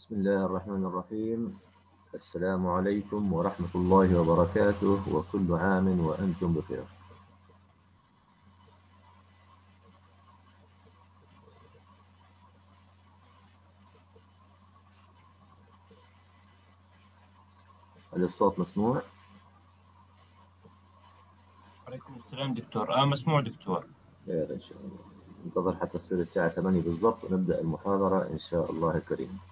بسم الله الرحمن الرحيم. السلام عليكم ورحمة الله وبركاته وكل عام وأنتم بخير. هل الصوت مسموع؟ عليكم السلام دكتور. آه مسموع دكتور. خير إن شاء الله. ننتظر حتى تصير الساعة 8 بالضبط ونبدأ المحاضرة إن شاء الله الكريم.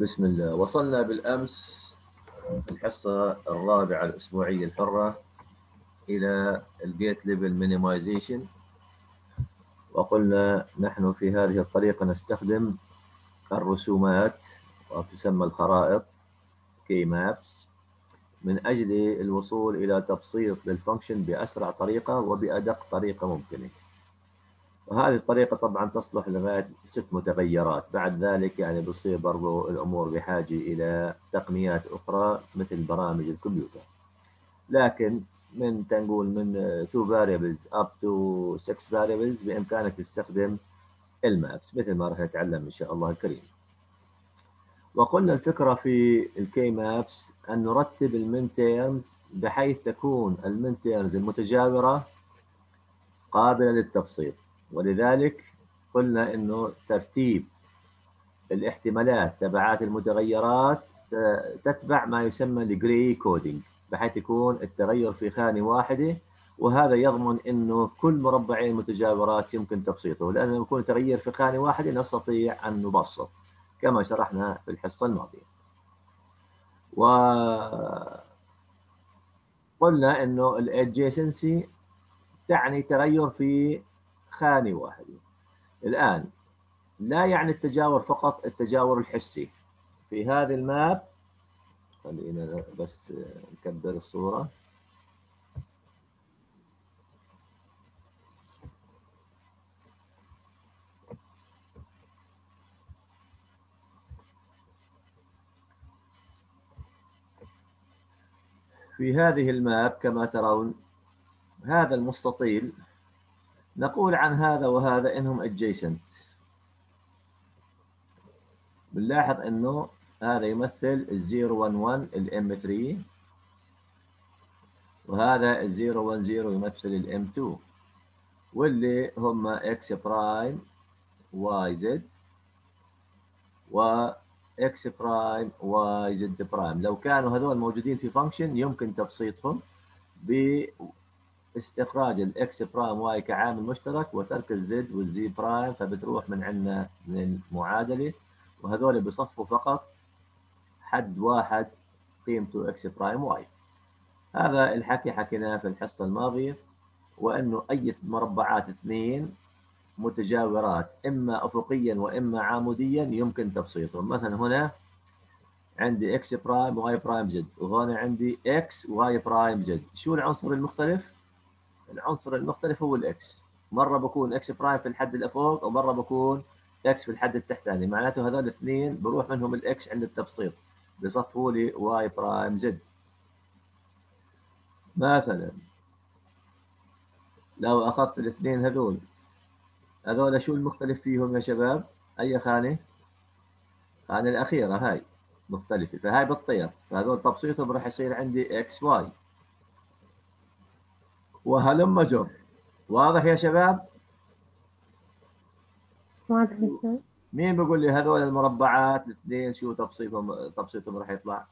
بسم الله. وصلنا بالأمس الحصة الرابعة الأسبوعية الحرة إلى ال gate level minimization وقلنا نحن في هذه الطريقة نستخدم الرسومات وتسمى الخرائط K-maps من أجل الوصول إلى تبسيط لل function بأسرع طريقة وبأدق طريقة ممكنة. وهذه الطريقة طبعا تصلح لغاية ست متغيرات. بعد ذلك يعني بتصير برضو الأمور بحاجة إلى تقنيات أخرى مثل برامج الكمبيوتر. لكن من تنقول من 2 variables up to 6 variables بإمكانك تستخدم ال maps مثل ما راح نتعلم إن شاء الله الكريم. وقلنا الفكرة في ال K-maps أن نرتب ال minterms بحيث تكون ال minterms المتجاورة قابلة للتبسيط. ولذلك قلنا إنه ترتيب الاحتمالات تبعات المتغيرات تتبع ما يسمى الجري كودينج بحيث يكون التغير في خانة واحدة وهذا يضمن إنه كل مربعين متجاورات يمكن تبسيطه لأنه لما يكون تغير في خانة واحدة نستطيع أن نبسط كما شرحنا في الحصة الماضية. و قلنا إنه الادجيسنسي تعني تغير في خانة واحدة الآن لا يعني التجاور فقط التجاور الحسي. في هذه الماب خلينا بس نكبر الصورة. في هذه الماب كما ترون هذا المستطيل نقول عن هذا وهذا إنهم adjacent. بنلاحظ إنه هذا يمثل ال 011 ال m 3 وهذا ال 010 يمثل ال m 2 واللي هم x prime y z و x prime y z prime. لو كانوا هذول موجودين في function يمكن تبسيطهم ب استخراج ال x prime y كعامل مشترك وترك ال z وال z prime فبتروح من عندنا من وهذول بصفوا فقط حد واحد قيمته x prime y هذا الحكي حكيناه في الحصة الماضية وأنه أي مربعات اثنين متجاورات إما افقيا وإما عموديا يمكن تبسيطهم. مثلا هنا عندي x prime y prime z وهنا عندي x y prime z شو العنصر المختلف؟ العنصر المختلف هو ال x. مرة بكون x prime في الحد الافق ومرة بكون x في الحد التحتاني. معناته هذول الاثنين بروح منهم ال x عند التبسيط. بصفوا لي y prime z. مثلا لو أخذت الاثنين هذول هذول شو المختلف فيهم يا شباب؟ أي خانة؟ الخانه الأخيرة هاي مختلفة. فهاي بتطير فهذول تبسيطهم راح يصير عندي x y. وهلم جر. واضح يا شباب؟ واضح مين بيقول لي هذول المربعات الاثنين شو تبسيطهم تبسيطهم راح يطلع؟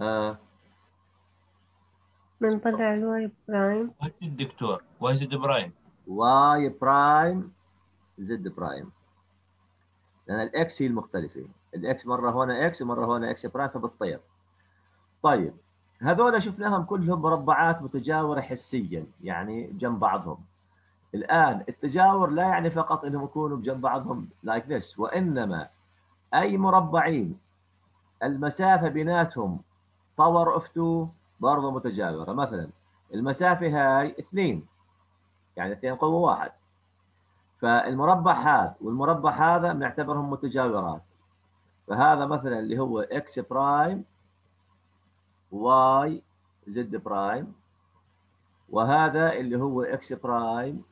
آه. بنطلع ال y prime. y z دكتور؟ y z prime. y prime z prime. لأن ال x هي المختلفة. ال x مرة هنا x ومرة هنا x prime فبتطير. طيب هذول شفناهم كلهم مربعات متجاورة حسيا يعني جنب بعضهم. الآن التجاور لا يعني فقط أنهم يكونوا بجنب بعضهم like this وإنما أي مربعين المسافة بيناتهم power of 2 برضه متجاورة. مثلا المسافة هاي اثنين يعني اثنين قوة واحد. فالمربع هذا والمربع هذا بنعتبرهم متجاورات. فهذا مثلا اللي هو x prime y z prime وهذا اللي هو x prime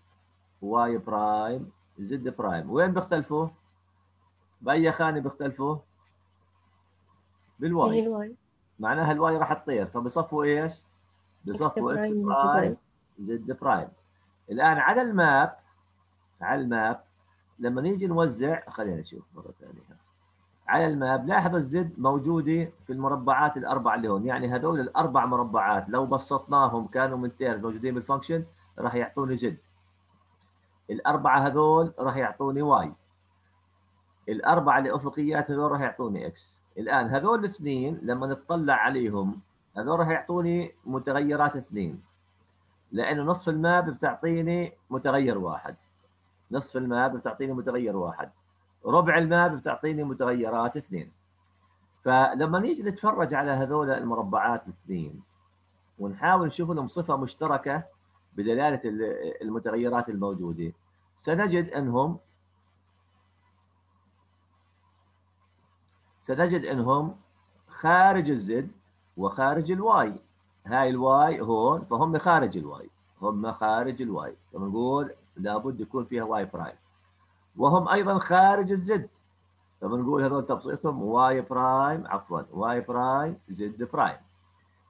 y prime z prime وين بيختلفوا؟ بأي خانة بيختلفوا؟ بال y ال y معناها ال y راح تطير فبصفوا إيش؟ بصفوا x prime، z prime prime. z prime الآن على ال map على ال map لما نيجي نوزع خلينا نشوف مرة ثانية على ال map لاحظ ال z موجودة في المربعات الاربعه اللي هون. يعني هذول الأربع مربعات لو بسطناهم كانوا minterms موجودين بال function راح يعطوني z. الأربعة هذول راح يعطوني y. الأربعة الافقيات هذول راح يعطوني x. الآن هذول الاثنين لما نطلع عليهم هذول راح يعطوني متغيرات اثنين. لأنه نصف ال map بتعطيني متغير واحد. نصف ال map بتعطيني متغير واحد. ربع ال map بتعطيني متغيرات اثنين. فلما نيجي نتفرج على هذول المربعات الاثنين ونحاول نشوف لهم صفة مشتركة بدلالة ال- المتغيرات الموجودة سنجد انهم سنجد انهم خارج الزد وخارج الواي. هاي الواي هون فهم خارج الواي هم خارج الواي. فبنقول لابد يكون فيها y prime. وهم أيضا خارج ال z. فبنقول هذول تبسيطهم y prime عفوا y prime z prime.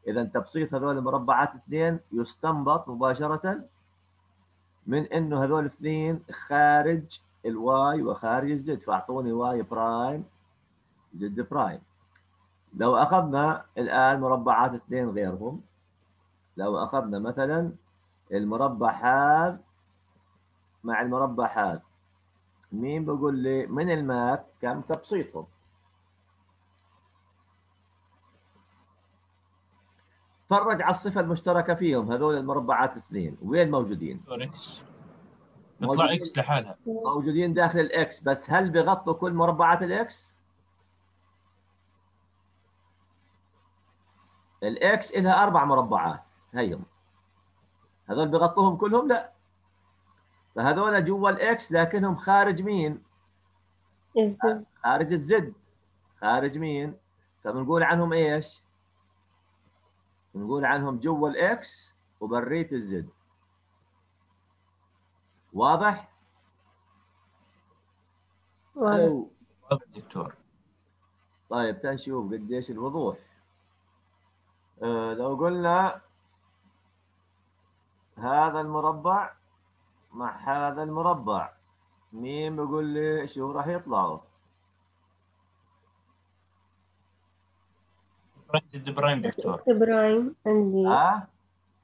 اذا تبسيط هذول المربعات اثنين يستنبط مباشرة من إنه هذول الاثنين خارج ال y وخارج ال z. فأعطوني y prime z prime. لو أخذنا الآن مربعات اثنين غيرهم لو أخذنا مثلا المربع هذا مع المربع هذا مين بقول لي من ال map كم تبسيطهم فرج على الصفة المشتركة فيهم هذول المربعات الاثنين وين موجودين؟ إكس. تطلع إكس لحالها موجودين داخل ال x بس هل بغطوا كل مربعات الإكس؟ الإكس لها أربع مربعات هيهم هذول بغطوهم كلهم؟ لا فهذول جوا ال x لكنهم خارج مين؟ الزد خارج الزد خارج مين؟ فبنقول عنهم إيش؟ بنقول عنهم جوا الاكس وبريت الزد واضح؟ واضح دكتور طيب تنشوف قديش الوضوح آه لو قلنا هذا المربع مع هذا المربع. مين بيقول لي شو راح يطلعوا z prime دكتور. x prime عندي. ها؟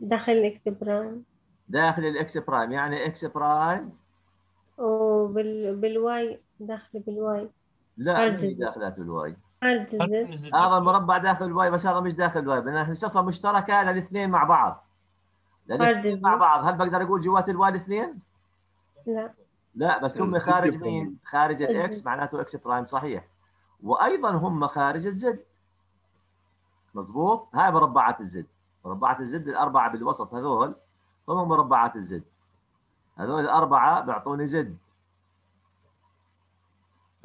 دخل x prime داخل ال x prime يعني x prime وبال بال y داخل بال y. لا ال z. داخلات ال y. خارج الزد زد هذا المربع داخل ال y بس هذا مش داخل ال y. بدنا نشوفها مشتركة للاثنين مع بعض. خارج مع. بعض. هل بقدر أقول جوات ال y الاثنين؟ لا. لا بس هم خارج مين؟ خارج ال x. معناته x prime صحيح. وأيضا هم خارج ال z مظبوط؟ هاي مربعات ال z مربعات الزد الأربعة بالوسط هذول هم مربعات الزد هذول الأربعة بيعطوني z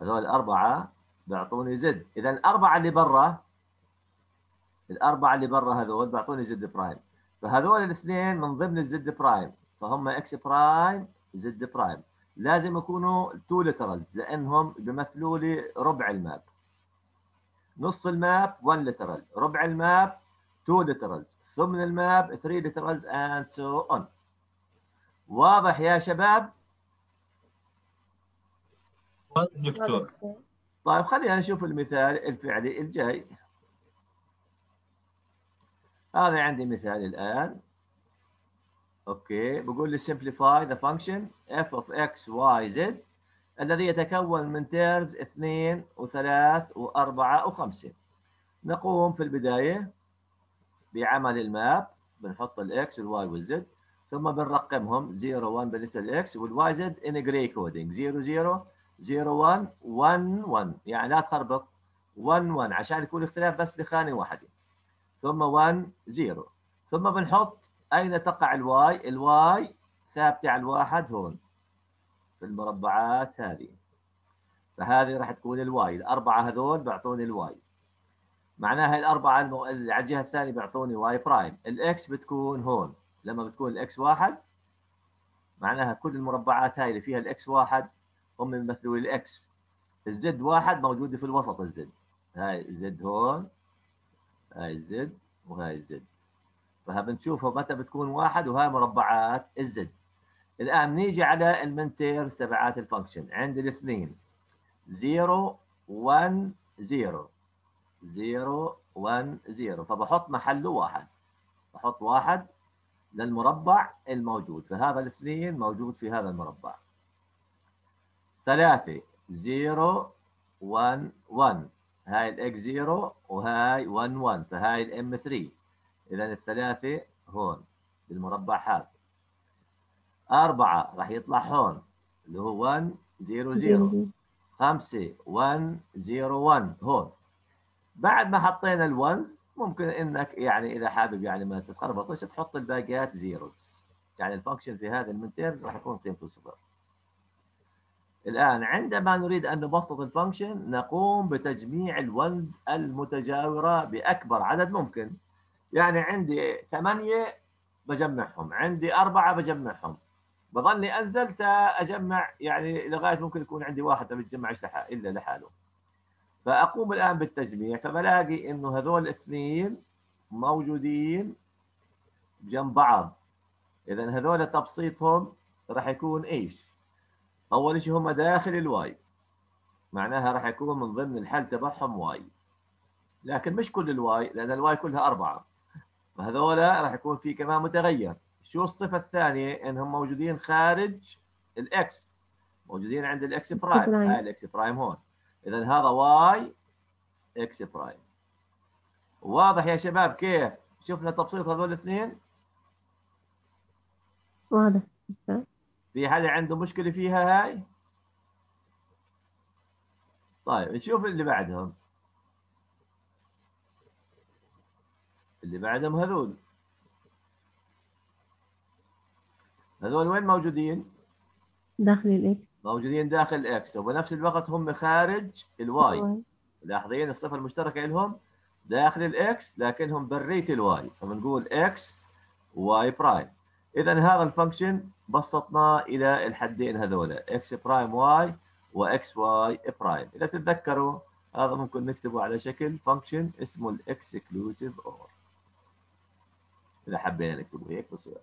هذول الأربعة بيعطوني z اذا الأربعة اللي برا الأربعة اللي برا هذول بيعطوني z prime فهذول الاثنين من ضمن ال z prime فهم x prime z prime لازم يكونوا two literals لأنهم بيمثلوا لي ربع ال map. نص ال map 1 literal ربع ال map 2 literals ثمن ال map 3 literals and so on واضح يا شباب؟ واضح دكتور. طيب خلينا نشوف المثال الفعلي الجاي. هذا عندي مثال الآن. okay بقول لي simplify the function f of x y z الذي يتكون من terms 2 و3 و4 و5 نقوم في البداية بعمل ال map. بنحط الاكس والواي والزد ثم بنرقمهم. 0 1 بالنسبة للاكس والواي زد in gray coding. 0 0 0 1 1 1 يعني لا تخربط. 1 1 عشان يكون اختلاف بس بخانة واحدة. ثم 1 0 ثم بنحط أين تقع ال y ال y ثابتة على الواحد هون في المربعات هذه. فهذه راح تكون الواي الأربعة هذول بيعطوني ال y معناها. اللي على الجهة الثانية بيعطوني y prime ال x بتكون هون. لما بتكون ال x واحد معناها كل المربعات هاي اللي فيها ال x واحد هم يمثلوا الاكس الزد واحد موجودة في الوسط الزد هاي الزد هون. هاي الزد وهاي الزد. فبنشوفها متى بتكون واحد وهاي مربعات ال z. الآن نيجي على ال minterm تبعات ال function. عند الاثنين. 0 1 0 0 1 0 فبحط محله واحد. بحط واحد للمربع الموجود. فهذا الاثنين موجود في هذا المربع. ثلاثة. 0 1 1 هاي ال x 0 وهاي 1 1 فهاي ال m 3 اذا الثلاثة هون بالمربع هذا أربعة راح يطلع هون اللي هو 1 0 0 خمسة 1 0 1 هون. بعد ما حطينا ال ones ممكن إنك يعني إذا حابب يعني ما تتخربطش تحط الباقيات zeros يعني ال function في هذا ال minterm راح يكون قيمته صفر. الآن عندما نريد أن نبسط ال function نقوم بتجميع ال ones المتجاورة بأكبر عدد ممكن. يعني عندي ثمانية بجمعهم عندي أربعة بجمعهم. بظني انزل أجمع يعني لغاية ممكن يكون عندي واحد ما بتجمعش إلا لحاله. فأقوم الآن بالتجميع فبلاقي إنه هذول الاثنين موجودين جنب بعض. اذا هذول تبسيطهم راح يكون إيش؟ أول شيء هم داخل الواي. معناها راح يكون من ضمن الحل تبعهم واي. لكن مش كل الواي لأن الواي كلها أربعة. فهذول راح يكون في كمان متغير. شو الصفة الثانية؟ انهم موجودين خارج الإكس. موجودين عند ال X prime. هاي ال X prime هون. اذا هذا Y X prime. واضح يا شباب كيف؟ شفنا تبسيط هذول الاثنين؟ واضح. في حدا عنده مشكلة فيها هاي؟ طيب نشوف اللي بعدهم. اللي بعدهم هذول. هذول وين موجودين؟ داخل الاكس موجودين داخل الاكس وبنفس الوقت هم خارج ال Y لاحظين الصفة المشتركة لهم داخل ال X لكنهم بريت ال Y فبنقول X Y prime إذا هذا ال function بسطناه إلى الحدين هذول X prime Y و X Y prime إذا تتذكروا هذا ممكن نكتبه على شكل function اسمه ال exclusive or إذا حبينا نكتبه هيك بصير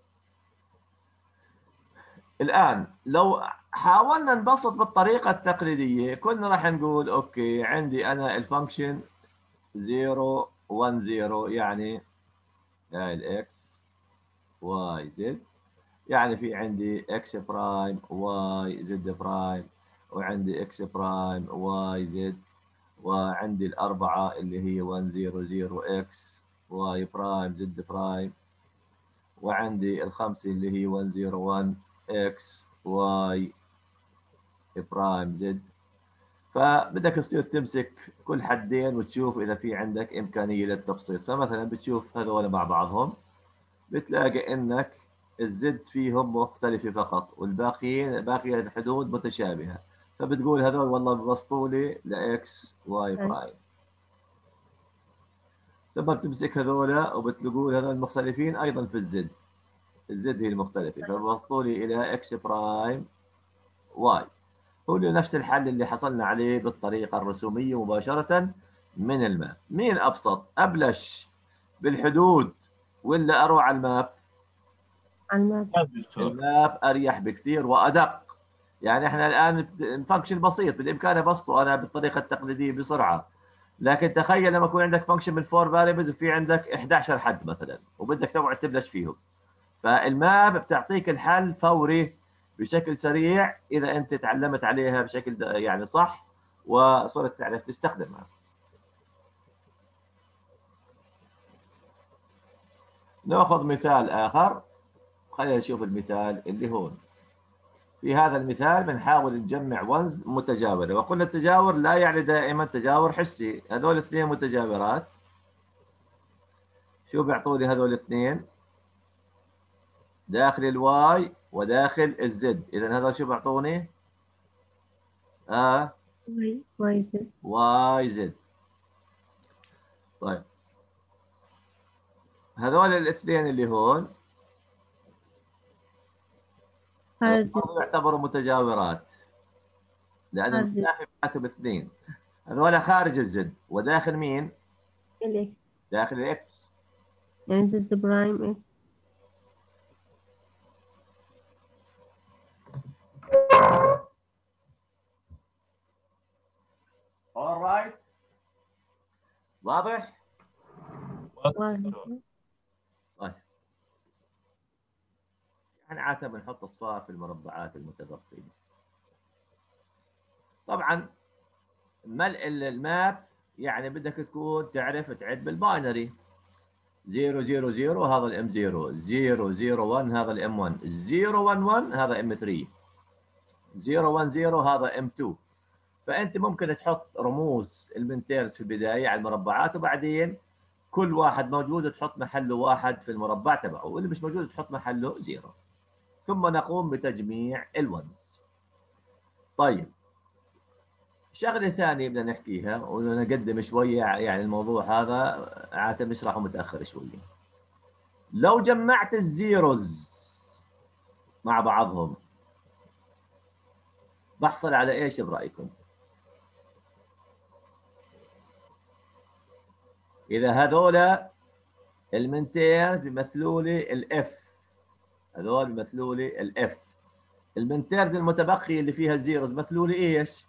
الآن لو حاولنا نبسط بالطريقة التقليدية كنا راح نقول okay عندي أنا ال function 0 1 0 يعني هاي ال X Y Z. يعني في عندي X prime Y Z prime وعندي X prime Y Z وعندي الأربعة اللي هي 1 0 0 X Y prime Z prime. وعندي الخمسة اللي هي 1 0 1 X Y prime Z. فبدك تصير تمسك كل حدين وتشوف إذا في عندك إمكانية للتبسيط. فمثلا بتشوف هذول مع بعضهم. بتلاقي إنك ال Z فيهم مختلفة فقط والباقيين باقي الحدود متشابهة. فبتقول هذول والله ببسطوا لي ل X Y prime ثم بتمسك هذول وبتقول هذول مختلفين أيضا في ال Z. ال Z هي المختلفة. فبسطوا لي إلى X prime Y. هو نفس الحل اللي حصلنا عليه بالطريقة الرسومية مباشرة من ال map مين أبسط؟ أبلش بالحدود. ولا أروح على ال map ال map ال map أريح بكثير وأدق. يعني إحنا الآن function بسيط بالإمكان ابسطه أنا بالطريقة التقليدية بسرعة. لكن تخيل لما يكون عندك function من four variables وفي عندك 11 حد مثلا وبدك تقعد تبلش فيهم. فال map بتعطيك الحل فوري بشكل سريع إذا أنت تعلمت عليها بشكل يعني صح وصرت تعرف تستخدمها. ناخذ مثال آخر. خلينا نشوف المثال اللي هون. في هذا المثال بنحاول نجمع ones متجاورة. وقلنا التجاور لا يعني دائما تجاور حسي. هذول الاثنين متجاورات. شو بيعطوا لي هذول الاثنين؟ داخل ال Y وداخل ال Z. اذا هذا شو بيعطوني؟ آه؟ واي واي زد. واي زد. طيب. هذول الاثنين اللي هون. برضو يعتبروا متجاورات. لأن. المسافة بيناتهم اثنين هذول خارج ال Z وداخل مين؟ ال X داخل ال X يعني Z prime X alright واضح؟ واضح؟ دكتور. واضح. يعني عادة بنحط اصفار في المربعات المتبقية. طبعا ملء ال map يعني بدك تكون تعرف تعد بال binary. 0 0 0 هذا ال M 0 0 0 1 هذا ال M 1 0 1 1 هذا M 3 0 1 0 هذا M 2 فأنت ممكن تحط رموز ال minterms في البداية على المربعات وبعدين كل واحد موجود تحط محله واحد في المربع تبعه واللي مش موجود تحط محله zero. ثم نقوم بتجميع الونز طيب. شغلة ثانية بدنا نحكيها ونقدم شوية يعني الموضوع هذا عادة نشرحه متأخر شوية لو جمعت الزيروز مع بعضهم بحصل على إيش برأيكم؟ إذا هذول ال minterms بيمثلوا لي ال F هذول بيمثلوا لي ال F ال minterms المتبقيه اللي فيها ال zeros بيمثلوا لي إيش؟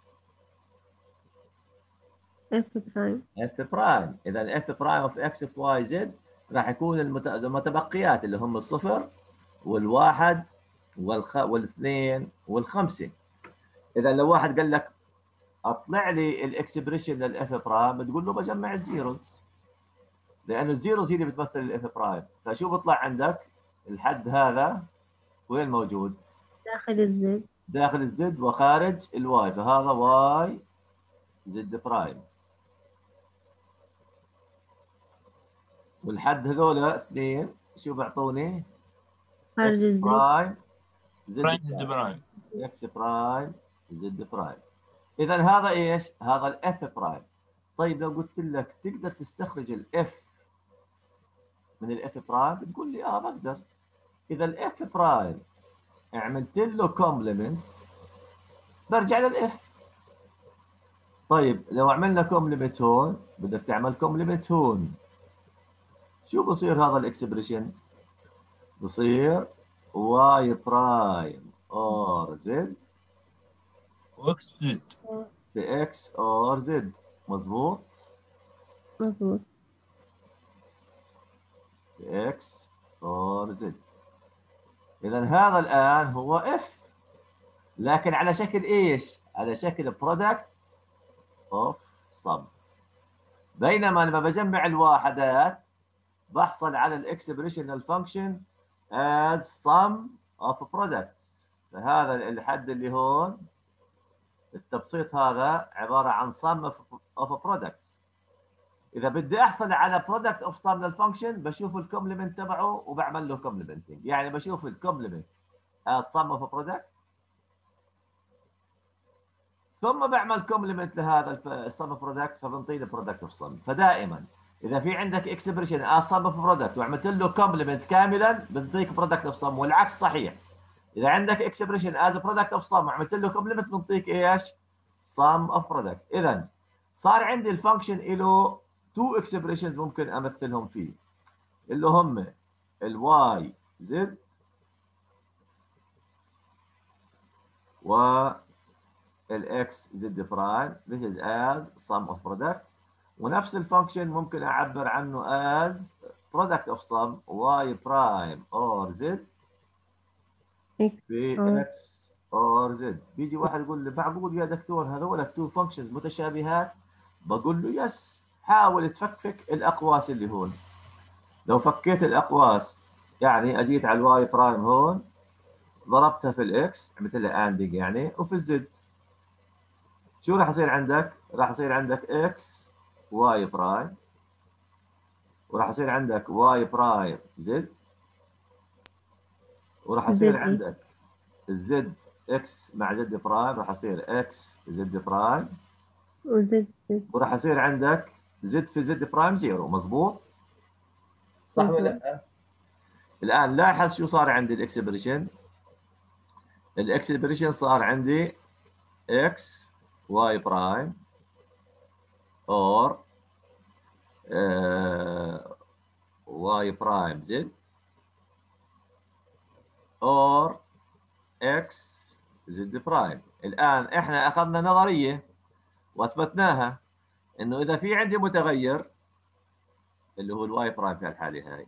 F prime F prime إذا F prime of X of Y Z راح يكون المت- المتبقيات اللي هم الصفر والواحد والخ... والاثنين والخمسة. إذا لو واحد قال لك أطلع لي ال expression لل F prime بتقول له بجمع ال zeros. لأنه ال zeros هي اللي بتمثل ال F prime فشو بيطلع عندك؟ الحد هذا وين موجود؟ داخل ال Z. داخل ال Z وخارج ال Y فهذا Y Z prime. والحد هذول اثنين شو بيعطوني؟ خارج ال Z. prime Z prime X prime Z prime. اذا هذا إيش؟ هذا ال F prime. طيب لو قلت لك تقدر تستخرج ال F من ال F prime بتقول لي آه بقدر. اذا ال F prime. عملت له complement برجع لل F. طيب لو عملنا complement هون بدك تعمل complement هون. شو بصير هذا ال expression؟ بصير y prime or z. و x z. في x or z. مظبوط؟ مظبوط. في x or z. اذا هذا الآن هو F لكن على شكل إيش؟ على شكل product of sums بينما لما بجمع الواحدات بحصل على ال expression ال function as sum of products. فهذا الحد اللي هون التبسيط هذا عبارة عن sum of- of products. إذا بدي أحصل على product of sum لل function بشوف ال complement تبعه وبعمل له complementing يعني بشوف ال complement of a product. ثم بعمل complement لهذا ال sum product فبنطيه product of sum فدائما إذا في عندك expression as sum product وعملت له complement كاملا بنطيك product of sum والعكس صحيح. إذا عندك expression as product of sum وعملت له complement بنطيك إيش؟ sum of product اذا صار عندي ال function له two expressions ممكن أمثلهم فيه. اللي هم ال y z و ال x z prime. This is as sum of product. ونفس ال function ممكن أعبر عنه as product of sum y prime or z في x or z بيجي واحد يقول لي معقول يا دكتور هذول ال two functions متشابهات. بقول له yes حاول تفكفك الأقواس اللي هون لو فكيت الأقواس يعني أجيت على ال y prime هون ضربتها في ال x عملت لها anding يعني وفي ال z شو راح يصير عندك؟ راح يصير عندك x y prime وراح يصير عندك y prime z وراح يصير z. عندك ال z x مع z prime راح يصير x z prime وزد زد وراح يصير عندك z في z prime zero مظبوط؟ صح ولا لا؟ الآن لاحظ شو صار عندي ال expression ال expression صار عندي x y prime or y prime z or x z prime الآن إحنا أخذنا نظرية وأثبتناها. إنه إذا في عندي متغير اللي هو ال y prime في الحاله هاي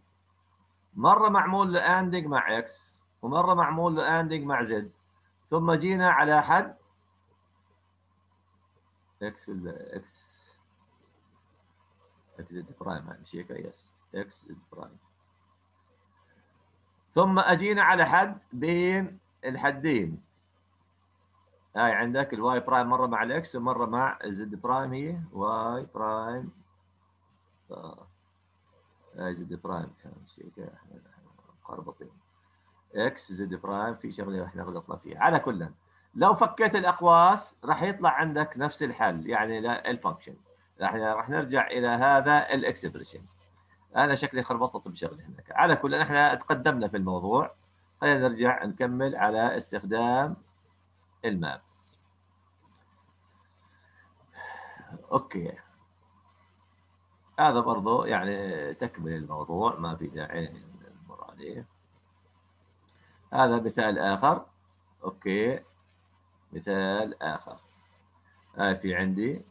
مرة معمول له anding مع x ومرة معمول له anding مع z ثم جينا على حد x x x z prime هاي مش هيك yes x z prime. ثم أجينا على حد بين الحدين. هاي عندك ال y prime مرة مع ال x ومرة مع ال z prime هي. y prime. هاي z prime. كان شيء إحنا مخربطين x z prime في شغلة إحنا غلطنا فيها. على كل. لو فكيت الأقواس راح يطلع عندك نفس الحل. يعني ال function راح راح نرجع إلى هذا ال expression أنا شكلي خربطت بشغله هناك. على كل. إحنا تقدمنا في الموضوع. خلينا نرجع نكمل على استخدام ال maps okay. هذا برضو يعني تكمل الموضوع ما في داعي نمر عليه. هذا مثال آخر. okay. مثال آخر. هاي في عندي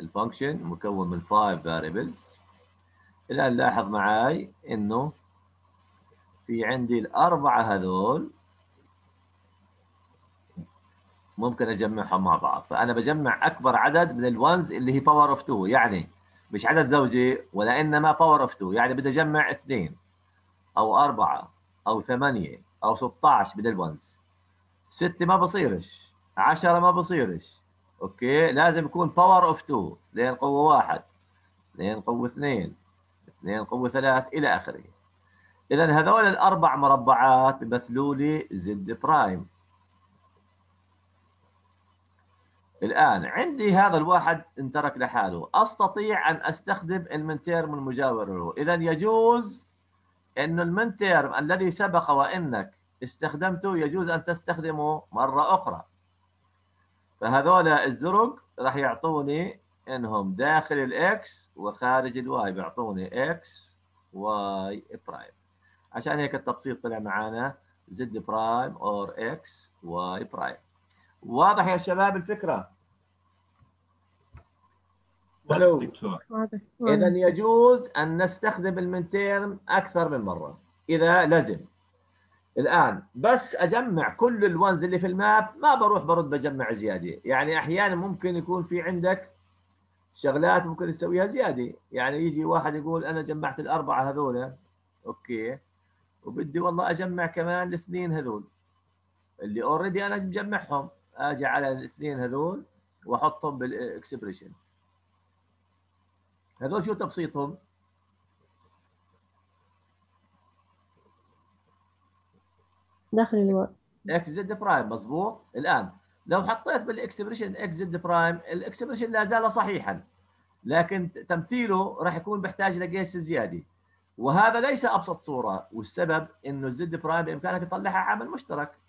ال function مكون من 5 variables. الان لاحظ معاي إنه في عندي الأربعة هذول ممكن أجمعهم مع بعض. فأنا بجمع أكبر عدد من ال ones اللي هي power of 2 يعني مش عدد زوجي ولا إنما power of 2 يعني بدي أجمع اثنين أو أربعة أو ثمانية أو 16 من ال ones ستة ما بصيرش 10 ما بصيرش. okay؟ لازم يكون power of 2 اثنين قوة واحد اثنين قوة اثنين اثنين قوة ثلاث إلى آخره. اذا هذول الأربع مربعات بيمثلوا لي z prime الآن عندي هذا الواحد انترك لحاله. أستطيع أن أستخدم ال minterm المجاور له إذا يجوز أن ال minterm الذي سبق وإنك استخدمته يجوز أن تستخدمه مرة أخرى. فهذول الزرق راح يعطوني إنهم داخل ال x وخارج ال y بيعطوني x y prime عشان هيك التبسيط طلع معانا Z prime or XY prime واضح يا شباب الفكرة. دكتور. واضح اذا. يجوز أن نستخدم ال minterm أكثر من مرة. إذا لزم الآن بس أجمع كل ال ones اللي في ال map ما بروح برد بجمع زيادة. يعني أحيانا ممكن يكون في عندك شغلات ممكن تسويها زيادة. يعني يجي واحد يقول أنا جمعت الأربعة هذول. okay. وبدي والله أجمع كمان الاثنين هذول. اللي already أنا مجمعهم. آجي على الاثنين هذول وأحطهم بال expression هذول شو تبسيطهم؟ داخل الوقت. XZ prime مضبوط الآن لو حطيت بال expression XZ prime ال expression لا زال صحيحا لكن تمثيله راح يكون بيحتاج ل gates زيادة. وهذا ليس أبسط صورة والسبب إنه ال Z prime بإمكانك تطلعها عامل مشترك.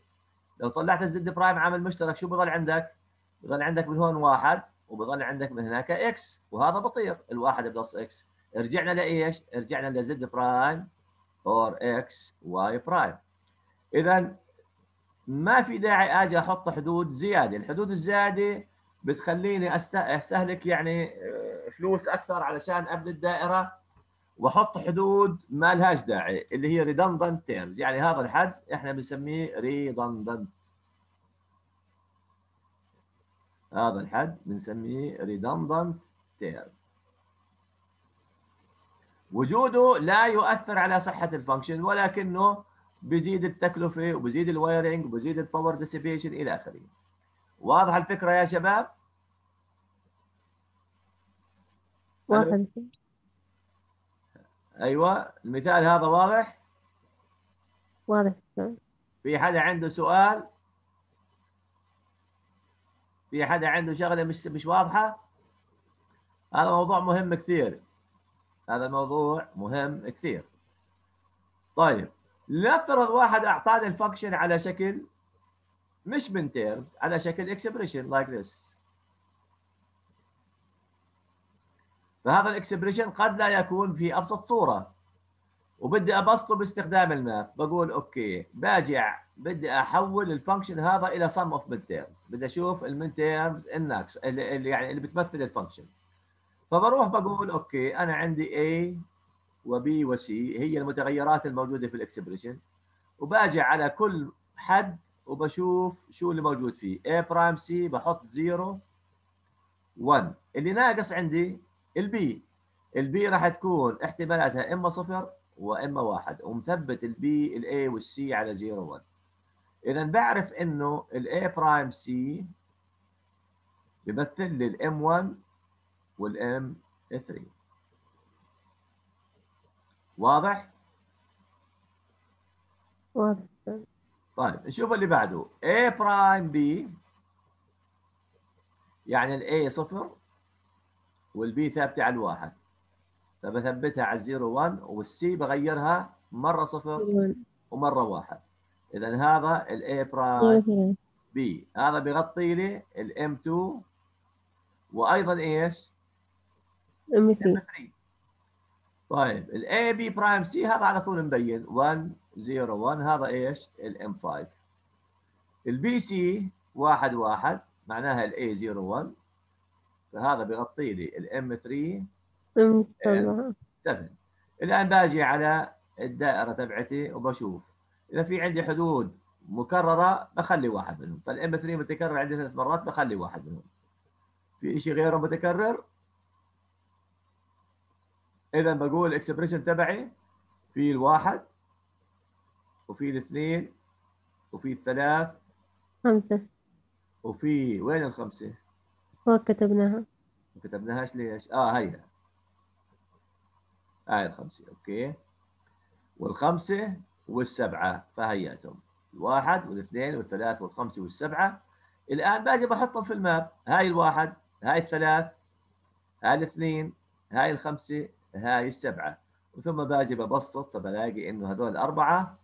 لو طلعت ال Z prime عامل مشترك شو بضل عندك؟ بضل عندك من هون واحد وبضل عندك من هناك X وهذا بطير الواحد plus X رجعنا لايش؟ رجعنا ل Z prime or XY prime اذا ما في داعي آجي أحط حدود زيادة، الحدود الزيادة بتخليني أستهلك يعني آه، فلوس أكثر علشان أبني الدائرة واحط حدود ما لهاش داعي اللي هي redundant terms يعني هذا الحد إحنا بنسميه redundant هذا الحد بنسميه redundant term وجوده لا يؤثر على صحة ال function ولكنه بيزيد التكلفة وبيزيد ال wiring وبيزيد ال power dissipation إلى آخره. واضح الفكرة يا شباب؟ أيوه المثال هذا واضح؟ واضح في حدا عنده سؤال؟ في حدا عنده شغلة مش مش واضحة؟ هذا موضوع مهم كثير. هذا الموضوع مهم كثير. طيب لنفترض واحد اعطاني الفانكشن على شكل مش minterms على شكل expression like this فهذا ال expression قد لا يكون في أبسط صورة. وبدي أبسطه باستخدام ال map. بقول okay باجع بدي أحول ال function هذا إلى sum of minterms بدي أشوف ال minterms الناقص اللي يعني اللي بتمثل ال function. فبروح بقول okay أنا عندي A و B و C هي المتغيرات الموجودة في ال expression. وباجي على كل حد وبشوف شو اللي موجود فيه. A prime C بحط 0 1 اللي ناقص عندي ال B ال B راح تكون احتمالاتها إما صفر وإما واحد ومثبت ال B ال A وال C على 0 1 إذا بعرف إنه ال A prime C بيمثل لي ال M1 وال M3 واضح؟ واضح. طيب نشوف اللي بعده. A prime B يعني ال A صفر وال B ثابتة على الواحد. فبثبتها على ال zero 1 وال C بغيرها مرة صفر ومرة واحد. إذا هذا ال A prime B. هذا بيغطي لي ال M2 وأيضا إيش؟ M 3 M3 طيب ال A B prime C هذا على طول مبين. 1 0 1 هذا إيش؟ ال M5 ال BC 1 1 معناها ال A 0 1 فهذا بيغطي لي ال M3 M 7 7 الآن باجي على الدائرة تبعتي وبشوف. إذا في عندي حدود مكررة بخلي واحد منهم. فال M 3 متكرر عندي ثلاث مرات بخلي واحد منهم. في شيء غيره متكرر؟ إذا بقول ال expression تبعي في الواحد وفي الاثنين وفي الثلاث خمسة. وفي وين الخمسة؟ فوق كتبناها. ما كتبناهاش ليش؟ آه هيها هاي الخمسة okay. والخمسة والسبعة فهياتهم. الواحد والاثنين والثلاث والخمسة والسبعة. الآن باجي بحطهم في ال map. هاي الواحد هاي الثلاث هاي الاثنين هاي الخمسة هاي السبعة. وثم باجي ببسط فبلاقي إنه هذول الاربعه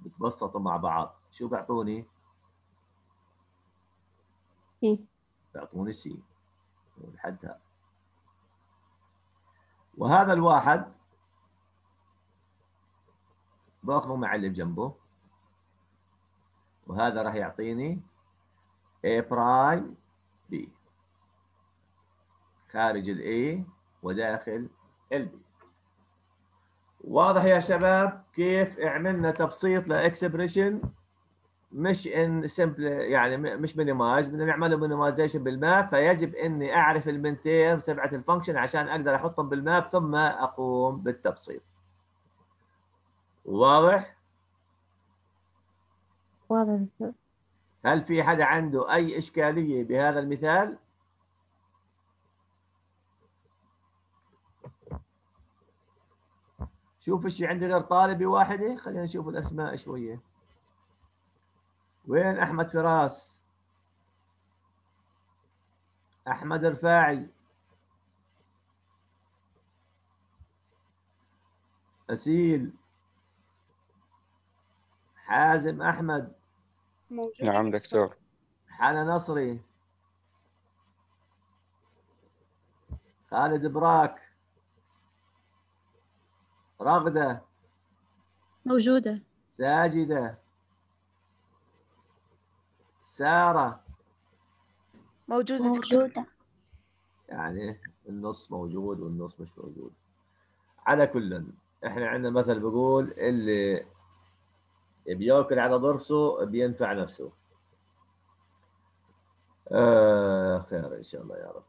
بتبسطوا مع بعض. شو بيعطوني؟ C بيعطوني C. لحد هذا وهذا الواحد باخذه مع اللي بجنبه وهذا راح يعطيني A prime B. خارج ال A وداخل ال B. واضح يا شباب كيف عملنا تبسيط ل expression؟ مش in simple يعني مش minimized بدنا نعمله minimization بال map فيجب إني أعرف ال minterm تبعت ال function عشان أقدر أحطهم بال map ثم أقوم بالتبسيط. واضح؟ واضح. هل في حدا عنده أي إشكالية بهذا المثال؟ شوف الشيء عندي غير طالبه واحدة خلينا نشوف الأسماء شوية. وين أحمد فراس؟ أحمد رفاعي أسيل. حازم أحمد. موجودة نعم دكتور. حنا نصري. خالد براك. رغدة. موجودة. ساجدة. سارة. موجودة. موجودة. يعني النص موجود والنص مش موجود. على كل إحنا عندنا مثل بيقول اللي بياكل على ضرسه بينفع نفسه. آه خير إن شاء الله يا رب.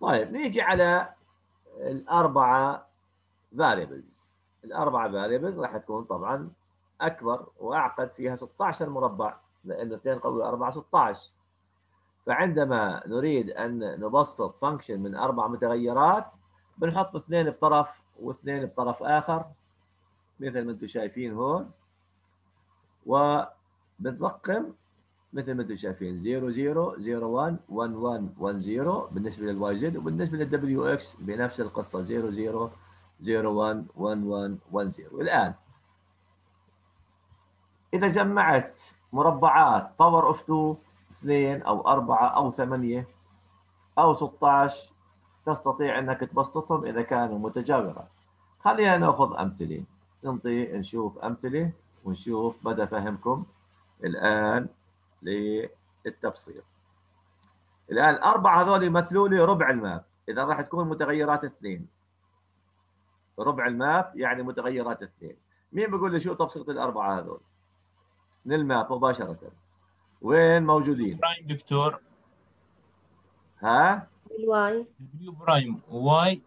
طيب نيجي على الأربعة variables. الأربعة variables راح تكون طبعا أكبر وأعقد فيها 16 مربع لأن 2 قوة 4 16 فعندما نريد أن نبسط function من أربع متغيرات بنحط اثنين بطرف واثنين بطرف آخر مثل ما أنتم شايفين هون. بنرقم مثل ما أنتم شايفين 0 0 0 1 1 1 1 0 بالنسبة لل YZ وبالنسبة لل WX بنفس القصة 0 0 0 1 1 1 1 0 الآن إذا جمعت مربعات power of 2 2 أو 4 أو 8 أو 16 تستطيع أنك تبسطهم إذا كانوا متجاورات خلينا نأخذ أمثلة. ننطي نشوف أمثلة ونشوف مدى فهمكم الآن للتبسيط. الآن الاربعه هذول يمثلوا لي ربع ال map إذا راح تكون متغيرات اثنين. ربع ال map يعني متغيرات اثنين. مين بيقول لي شو تبسيط الأربعة هذول؟ من ال map مباشرة. وين موجودين؟ prime دكتور. ها؟ ال Y W prime. Y.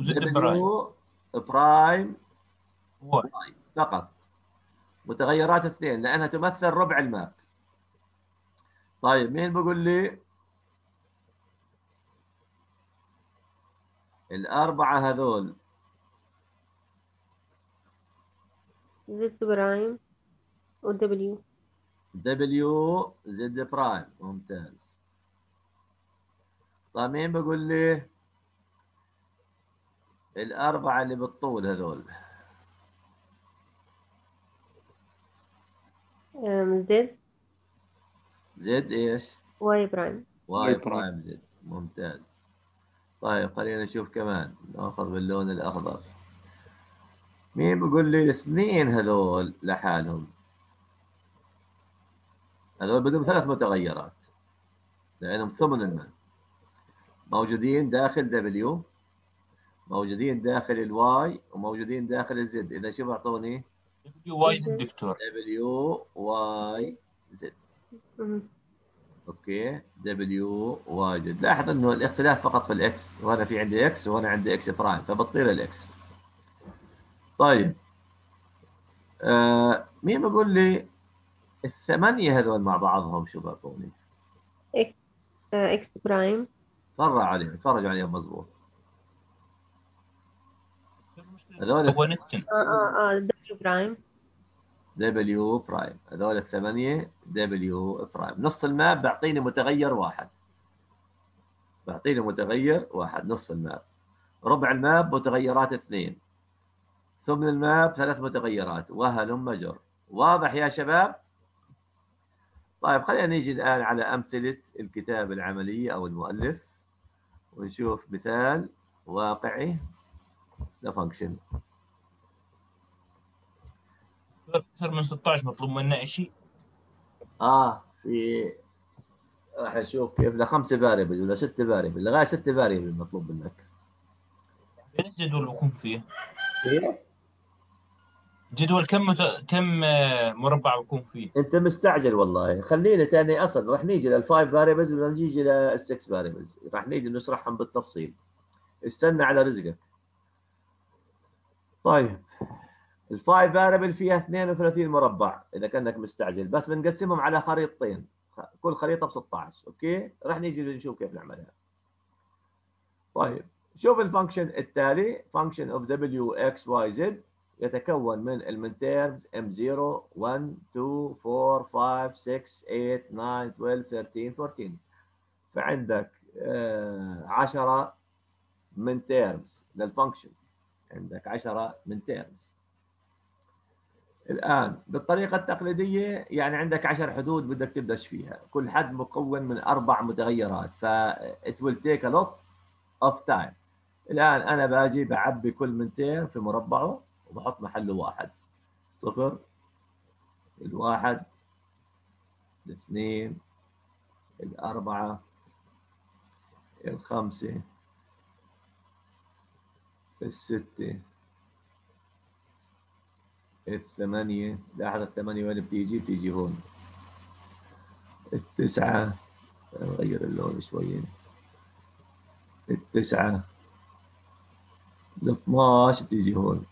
و Z prime. W prime. Y. فقط. متغيرات اثنين لأنها تمثل ربع ال map. طيب مين بيقول لي الأربعة هذول. Z prime و W W Z prime ممتاز. طيب مين بيقول لي الأربعة اللي بالطول هذول؟ Z Z إيش؟ واي برايم واي. برايم زد ممتاز. طيب خلينا نشوف كمان نأخذ باللون الأخضر. مين بيقول لي الاثنين هذول لحالهم؟ هذول بدهم ثلاث متغيرات لأنهم ثمن ال map موجودين داخل W موجودين داخل ال Y وموجودين داخل ال Z إذا شو بعطوني دبليو واي زد دكتور. دبليو واي Z. okay. W Y Z لاحظ إنه الاختلاف فقط في ال X. وأنا في عندي X وأنا عندي X prime. فبطير ال X طيب. آه مين بيقول لي الثمانية هذول مع بعضهم شو بيعطوني؟ آه، X prime. فرع عليهم. فرجوا عليهم مضبوط هذول هو نتن آه آه آه دبليو برايم. دبليو برايم. هذول الثمانية W prime. نص ال map بيعطيني متغير واحد. بيعطيني متغير واحد نصف ال map. ربع ال map متغيرات اثنين. ثمن ال map ثلاث متغيرات. وهلم جر واضح يا شباب؟ طيب خلينا نيجي الآن على أمثلة الكتاب العملية أو المؤلف. ونشوف مثال واقعي ل function أكثر من 16 مطلوب منا شيء. آه في راح نشوف كيف لخمسه variable ولا ستة variable لغايه ستة variable مطلوب منك. إيش الجدول بكون فيه؟ كيف؟ جدول كم مت... كم آه، مربع بكون فيه؟ أنت مستعجل والله. خلينا تاني أصلا راح نيجي لل five variables ولا نيجي لل six variables راح نيجي نشرحهم بالتفصيل. استنى على رزقك. طيب. ال five variable فيها 32 مربع إذا كأنك مستعجل. بس بنقسمهم على خريطتين. كل خريطة ب 16 okay؟ راح نيجي نشوف كيف نعملها. طيب شوف ال function التالي function of W X Y Z يتكون من ال minterms M0 1 2 4 5 6 8 9 12 13 14 فعندك آه 10 minterms لل function عندك 10 minterms الآن بالطريقة التقليدية يعني عندك 10 حدود بدك تبدأش فيها. كل حد مكون من أربع متغيرات. ف it will take a lot of time. الآن أنا باجي بعبي كل minterm في مربعه وبحط محله واحد. صفر الواحد الاثنين الأربعة الخمسة الستة الثمانية لاحظ الثمانية وين بتيجي؟ بتيجي هون. التسعة نغير اللون شوية التسعة ال 12 بتيجي هون.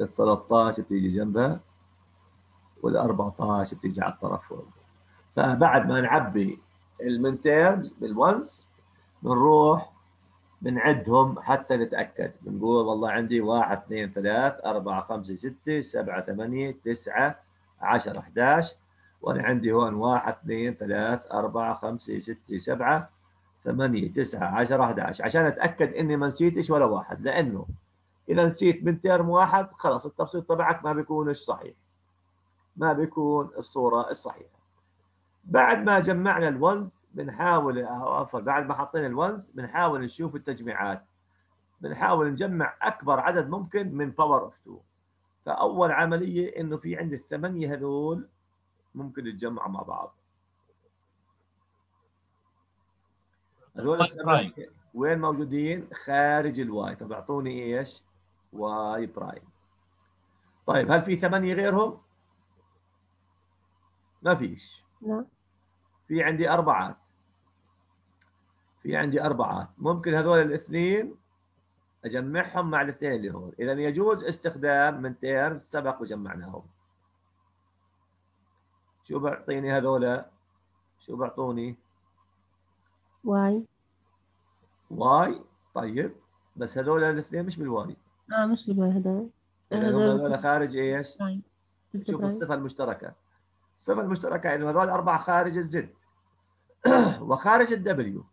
ال 13 بتيجي جنبها. وال 14 بتيجي على الطرف هون. فبعد ما نعبي المنتيرمز بالونس بنروح بنعدهم حتى نتأكد. بنقول والله عندي واحد اثنين ثلاث أربعة خمسة ستة سبعة ثمانية تسعة 10 11 وأنا عندي هون 1 2 3 4 5 6 7 8 9 10 11 عشان أتأكد إني ما نسيتش ولا واحد. لأنه إذا نسيت minterm واحد خلاص التبسيط تبعك ما بيكونش صحيح. ما بيكون الصورة الصحيحة. بعد ما جمعنا ال ones بنحاول أو عفوا بعد ما حطينا ال ones بنحاول نشوف التجميعات. بنحاول نجمع أكبر عدد ممكن من power of 2 فأول عملية إنه في عندي الثمانية هذول ممكن يتجمعوا مع بعض. هذول الثمانية وين موجودين؟ خارج ال Y فبعطوني إيش؟ Y prime طيب هل في ثمانية غيرهم؟ ما فيش. لا في عندي أربعات. في عندي أربعات. ممكن هذول الاثنين أجمعهم مع الاثنين اللي هون. إذا يجوز استخدام minterm سبق وجمعناهم. شو بيعطيني هذول؟ شو بيعطوني Y. Y؟ طيب. بس هذول الاثنين مش بال Y. آه مش بال Y هذول. هم هذول خارج إيش؟ شوف prime. الصفة المشتركة. الصفة المشتركة إنه هذول أربعة خارج ال Z وخارج ال W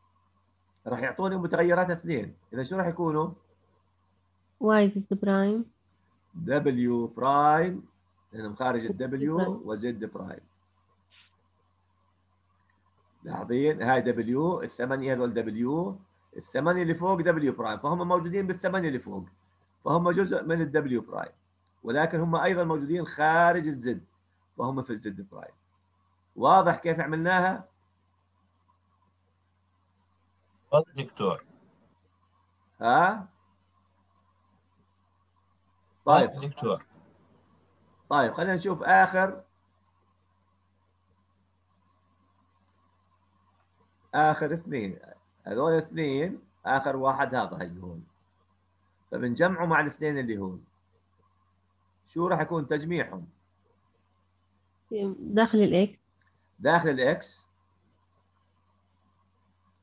راح يعطوني متغيرات اثنين. إذا شو راح يكونوا؟ Y Z prime؟ W prime. لأنهم خارج ال W. و Z prime. لاحظين؟ هاي W الثمانية هذول W الثمانية اللي فوق W prime. فهم موجودين بالثمانية اللي فوق. فهم جزء من ال W prime. ولكن هم أيضا موجودين خارج ال Z. وهم في ال Z prime واضح كيف عملناها؟ واضح دكتور. ها؟ طيب. دكتور. طيب خلينا نشوف آخر. آخر اثنين. هذول اثنين آخر واحد هذا هي هون. فبنجمعه مع الاثنين اللي هون. شو راح يكون تجميعهم؟ داخل ال X داخل ال X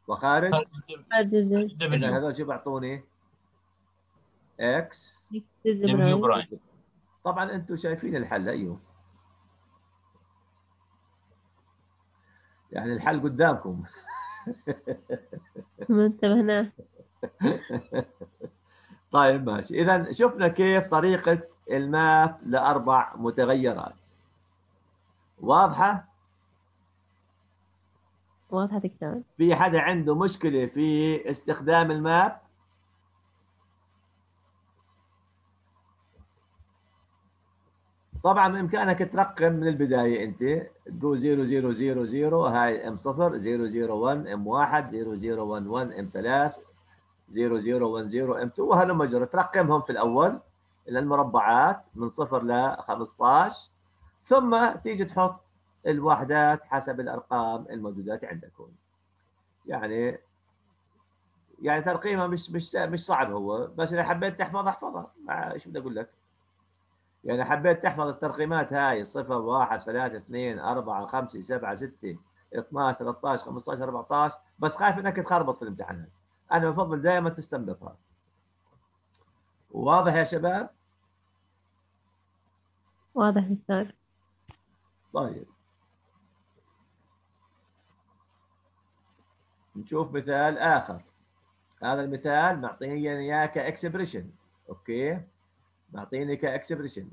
وخارج. إذا W هذول شو بيعطوني X W prime. طبعا أنتم شايفين الحل أيوه. يعني الحل قدامكم. ما انتبهنا. طيب ماشي. اذا شفنا كيف طريقة ال map لأربع متغيرات. واضحة؟ واضحة دكتور. في حدا عنده مشكلة في استخدام الماب؟ طبعا بإمكانك ترقم من البداية أنت. تقول 0000 هاي إم 0 001 إم 1 0011 إم 3 0010 إم 2 وهلم جرى ترقمهم في الأول إلى المربعات من صفر ل 15 ثم تيجي تحط الوحدات حسب الأرقام الموجودات عندك هون. يعني يعني ترقيمها مش مش مش صعب هو بس إذا حبيت تحفظ احفظها. إيش بدي أقول لك؟ يعني حبيت تحفظ الترقيمات هاي صفر واحد ثلاثة اثنين أربعة خمسة سبعة ستة 12 13 15 14 بس خايف إنك تخربط في الامتحانات. أنا بفضل دائما تستنبطها. واضح يا شباب؟ واضح دكتور طيب. نشوف مثال آخر. هذا المثال معطيني إياه ك expression. Okay؟ معطيني ك expression.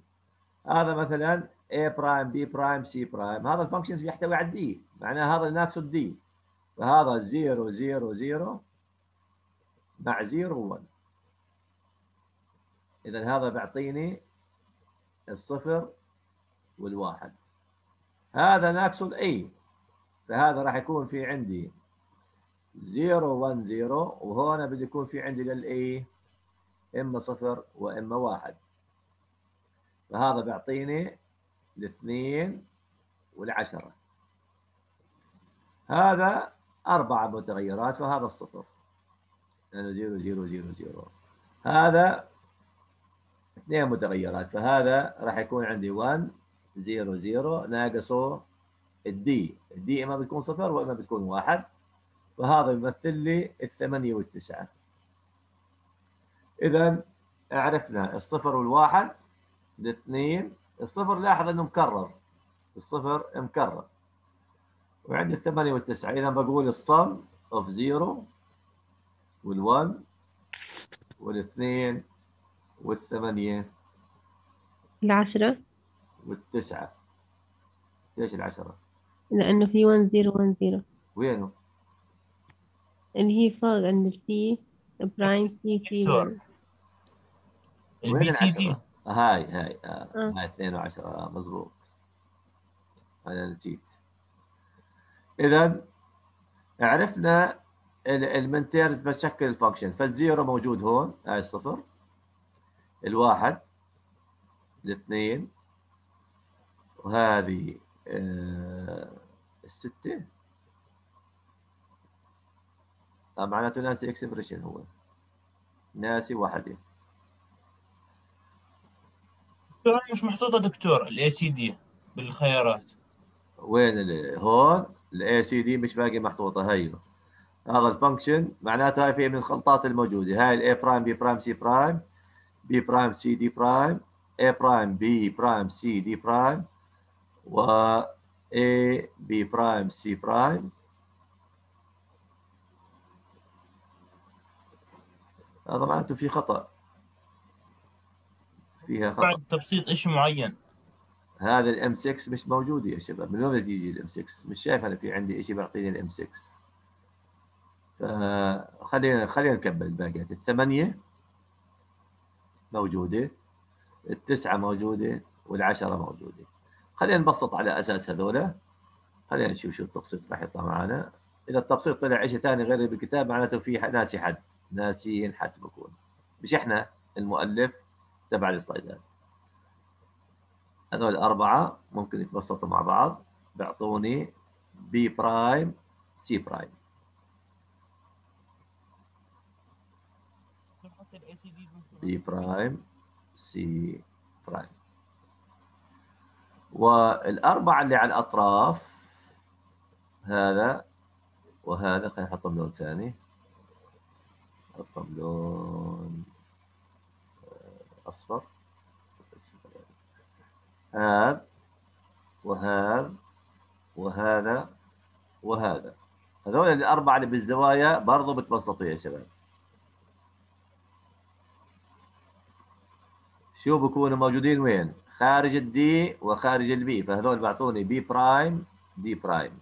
هذا مثلا A prime B prime C prime هذا ال function يحتوي على ال D معناه هذا ناقصه ال D فهذا 0 0 0 مع 0 1 اذا هذا بيعطيني الصفر والواحد. هذا ناقص الاي فهذا راح يكون في عندي 0 1 0 وهنا بده يكون في عندي للاي إما صفر وإما واحد. فهذا بيعطيني الاثنين والعشرة. هذا أربعة متغيرات فهذا الصفر. لأنه zero zero zero zero. هذا اثنين متغيرات فهذا راح يكون عندي 1 0 0 ناقصه ال D ال D إما بتكون صفر وإما بتكون واحد. فهذا يمثل لي الثمانية والتسعة. إذا عرفنا الصفر والواحد الاثنين. الصفر لاحظ إنه مكرر. الصفر مكرر. وعندي الثمانية والتسعة. إذا بقول ال sum of zero و ال one والاثنين والثمانية. العشرة. والتسعة ليش العشرة؟ لأنه في 1 0 1 0 وينه؟ اللي هي فوق عند ال C برايم سي سي دكتور. 1 وين البي سي دي العشرة؟ هاي هاي آه. آه. هاي 12 آه مزبوط أنا نسيت إذا عرفنا ال- المنتير بتشكل الفانكشن فالزيرو موجود هون هاي الصفر الواحد الاثنين وهذه آه الستة. آه معناته ناسي expression هو. ناسي واحدة. مش محطوطة دكتور ال A C D بالخيارات. وين هون. ال A C D مش باقي محطوطة هي هذا ال function معناته هاي فيه من الخلطات الموجودة. هاي ال A prime B prime C prime B prime C D prime A prime B prime C D prime و A B prime C prime هذا معناته في خطأ. فيها خطأ. بعد تبسيط شيء معين؟ هذا ال m 6 مش موجود يا شباب. من وين تيجي ال m 6 مش شايف أنا في عندي شيء بيعطيني ال m 6 فخلينا خلينا نكمل الباقيات. الثمانية موجودة التسعة موجودة والعشرة موجودة. خلينا نبسط على أساس هذولا. خلينا نشوف شو التبسيط راح يطلع معنا. إذا التبسيط طلع شيء ثاني غير اللي بالكتاب معناته في ناسي حد ناسيين حد بكون. مش إحنا المؤلف تبع السلايدات هذول الأربعة ممكن يتبسطوا مع بعض. بيعطوني B prime C prime B prime C prime والأربعة اللي على الأطراف هذا وهذا خلينا نحطهم لون ثاني. نحطهم لون آه، أصفر. هذا وهذا وهذا وهذا. هذول الأربعة اللي بالزوايا برضو بتبسطوا يا شباب. شو بكونوا موجودين وين؟ خارج ال D وخارج ال B فهذول بعطوني B prime D prime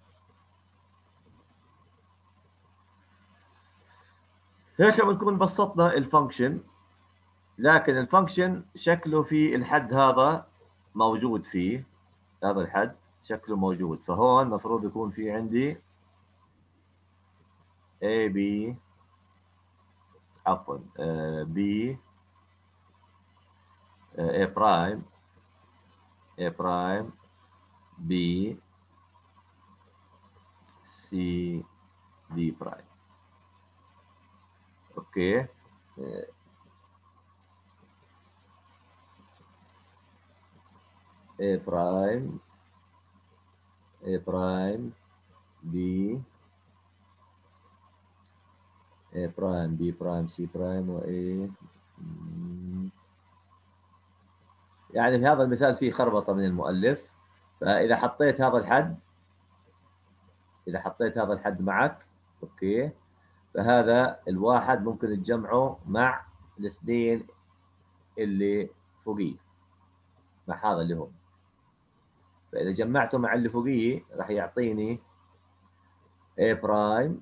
هيك بنكون بسطنا ال function لكن ال function شكله في الحد هذا موجود فيه هذا الحد شكله موجود. فهون المفروض يكون في عندي A B عفوا آه، B آه، A برايم A برايم B C D برايم أوكي آه، A برايم A برايم B A prime B prime C prime و A مم. يعني في هذا المثال فيه خربطة من المؤلف فإذا حطيت هذا الحد إذا حطيت هذا الحد معك okay فهذا الواحد ممكن تجمعه مع الإثنين اللي فوقيه مع هذا اللي هو. فإذا جمعته مع اللي فوقيه راح يعطيني A prime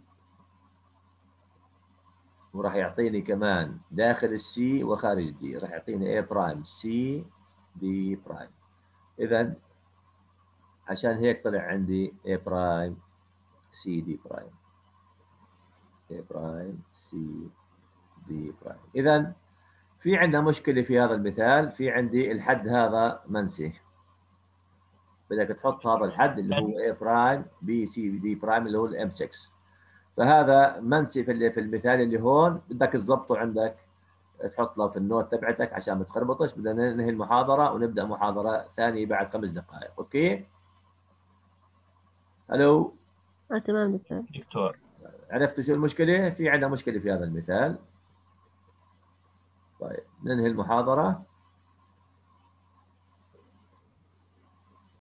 وراح يعطيني كمان داخل ال C وخارج ال D راح يعطيني A prime C D prime إذا عشان هيك طلع عندي A prime C D prime A prime C D prime إذا في عندنا مشكلة في هذا المثال. في عندي الحد هذا منسي. بدك تحط هذا الحد اللي هو A prime B C D prime اللي هو ال m 6 فهذا منسي في المثال اللي هون. بدك تظبطه عندك. تحط له في ال note تبعتك عشان ما تخربطش بدنا ننهي المحاضرة ونبدأ محاضرة ثانية بعد خمس دقائق. okay؟ ألو؟ آه تمام دكتور. دكتور. عرفتوا شو المشكلة؟ في عندنا مشكلة في هذا المثال. طيب ننهي المحاضرة.